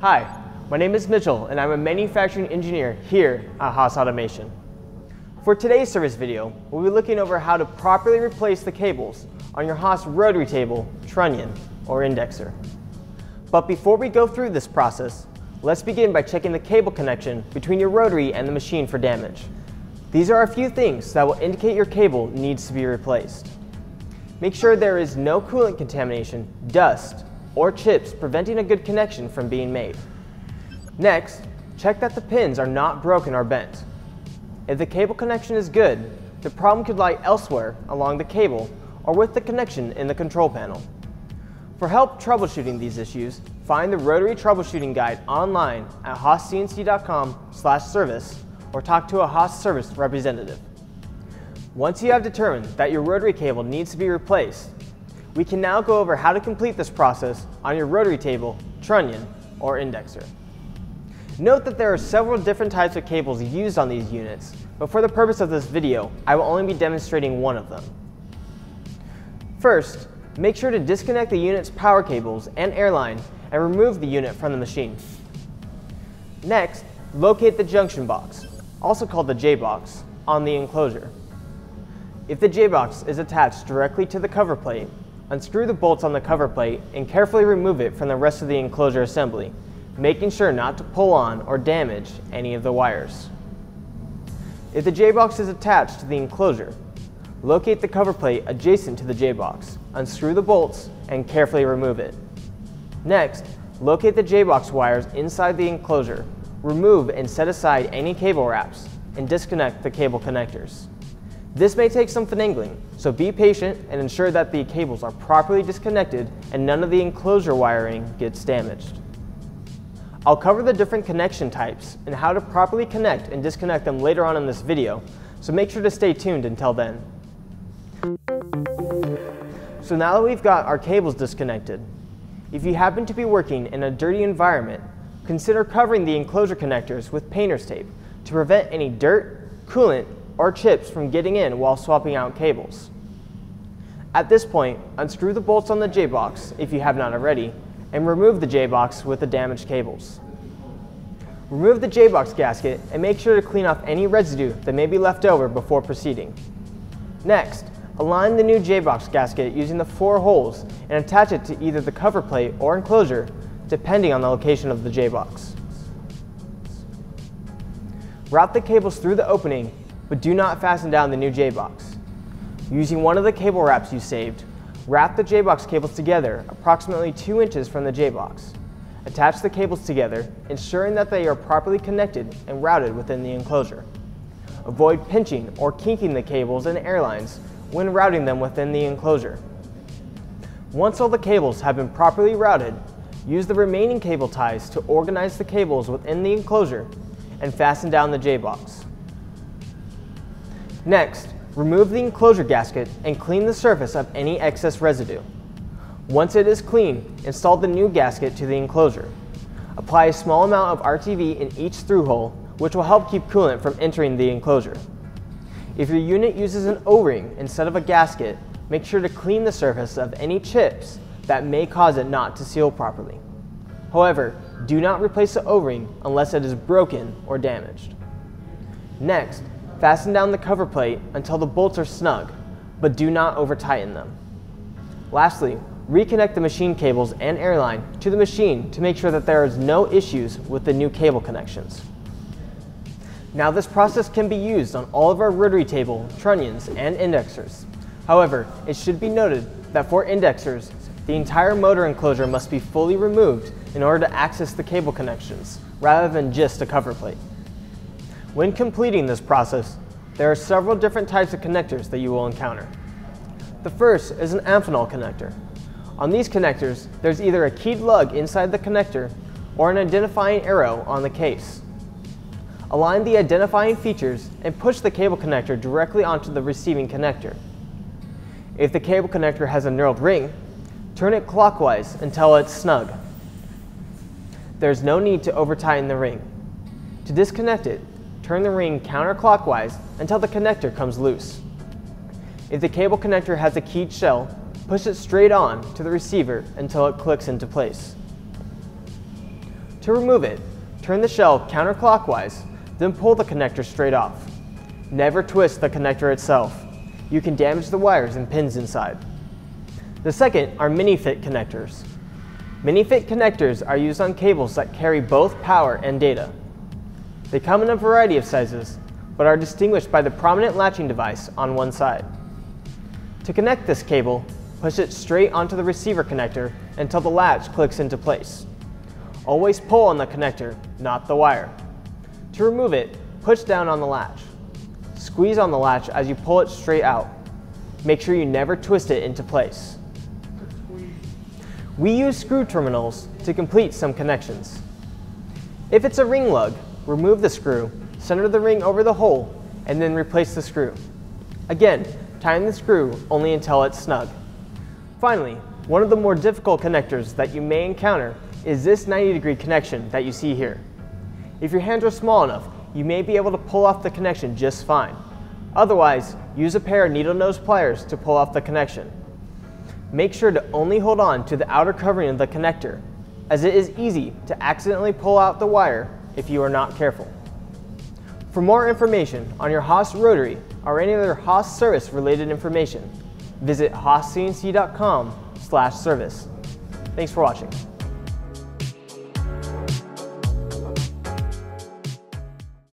Hi, my name is Mitchell and I'm a manufacturing engineer here at Haas Automation. For today's service video, we'll be looking over how to properly replace the cables on your Haas rotary table, trunnion, or indexer. But before we go through this process, let's begin by checking the cable connection between your rotary and the machine for damage. These are a few things that will indicate your cable needs to be replaced. Make sure there is no coolant contamination, dust, or chips preventing a good connection from being made. Next, check that the pins are not broken or bent. If the cable connection is good, the problem could lie elsewhere along the cable or with the connection in the control panel. For help troubleshooting these issues, find the Rotary Troubleshooting Guide online at haascnc.com/service or talk to a Haas service representative. Once you have determined that your rotary cable needs to be replaced, we can now go over how to complete this process on your rotary table, trunnion, or indexer. Note that there are several different types of cables used on these units, but for the purpose of this video, I will only be demonstrating one of them. First, make sure to disconnect the unit's power cables and airline and remove the unit from the machine. Next, locate the junction box, also called the J-box, on the enclosure. If the J-box is attached directly to the cover plate, unscrew the bolts on the cover plate and carefully remove it from the rest of the enclosure assembly, making sure not to pull on or damage any of the wires. If the J-box is attached to the enclosure, locate the cover plate adjacent to the J-box, unscrew the bolts, and carefully remove it. Next, locate the J-box wires inside the enclosure remove and set aside any cable wraps, and disconnect the cable connectors. This may take some finagling, so be patient and ensure that the cables are properly disconnected and none of the enclosure wiring gets damaged. I'll cover the different connection types and how to properly connect and disconnect them later on in this video, so make sure to stay tuned until then. So now that we've got our cables disconnected, if you happen to be working in a dirty environment, Consider covering the enclosure connectors with painter's tape to prevent any dirt, coolant, or chips from getting in while swapping out cables. At this point, unscrew the bolts on the J-box if you have not already, and remove the J-box with the damaged cables. Remove the J-box gasket and make sure to clean off any residue that may be left over before proceeding. Next, align the new J-box gasket using the four holes and attach it to either the cover plate or enclosure depending on the location of the J-box. Route the cables through the opening, but do not fasten down the new J-box. Using one of the cable wraps you saved, wrap the J-box cables together approximately 2 inches from the J-box. Attach the cables together, ensuring that they are properly connected and routed within the enclosure. Avoid pinching or kinking the cables and airlines when routing them within the enclosure. Once all the cables have been properly routed, Use the remaining cable ties to organize the cables within the enclosure and fasten down the J-box. Next, remove the enclosure gasket and clean the surface of any excess residue. Once it is clean, install the new gasket to the enclosure. Apply a small amount of RTV in each through hole, which will help keep coolant from entering the enclosure. If your unit uses an O-ring instead of a gasket, make sure to clean the surface of any chips that may cause it not to seal properly. However, do not replace the O-ring unless it is broken or damaged. Next, fasten down the cover plate until the bolts are snug, but do not over tighten them. Lastly, reconnect the machine cables and airline to the machine to make sure that there is no issues with the new cable connections. Now this process can be used on all of our rotary table, trunnions, and indexers. However, it should be noted that for indexers, the entire motor enclosure must be fully removed in order to access the cable connections, rather than just a cover plate. When completing this process, there are several different types of connectors that you will encounter. The first is an Amphenol connector. On these connectors, there's either a keyed lug inside the connector or an identifying arrow on the case. Align the identifying features and push the cable connector directly onto the receiving connector. If the cable connector has a knurled ring, Turn it clockwise until it's snug. There's no need to over tighten the ring. To disconnect it, turn the ring counterclockwise until the connector comes loose. If the cable connector has a keyed shell, push it straight on to the receiver until it clicks into place. To remove it, turn the shell counterclockwise, then pull the connector straight off. Never twist the connector itself. You can damage the wires and pins inside. The second are mini-fit connectors. Mini-fit connectors are used on cables that carry both power and data. They come in a variety of sizes, but are distinguished by the prominent latching device on one side. To connect this cable, push it straight onto the receiver connector until the latch clicks into place. Always pull on the connector, not the wire. To remove it, push down on the latch. Squeeze on the latch as you pull it straight out. Make sure you never twist it into place. We use screw terminals to complete some connections. If it's a ring lug, remove the screw, center the ring over the hole, and then replace the screw. Again, tighten the screw only until it's snug. Finally, one of the more difficult connectors that you may encounter is this 90 degree connection that you see here. If your hands are small enough, you may be able to pull off the connection just fine. Otherwise, use a pair of needle nose pliers to pull off the connection. Make sure to only hold on to the outer covering of the connector, as it is easy to accidentally pull out the wire if you are not careful. For more information on your Haas rotary or any other Haas service related information, visit haascnc.com/service. Thanks for watching.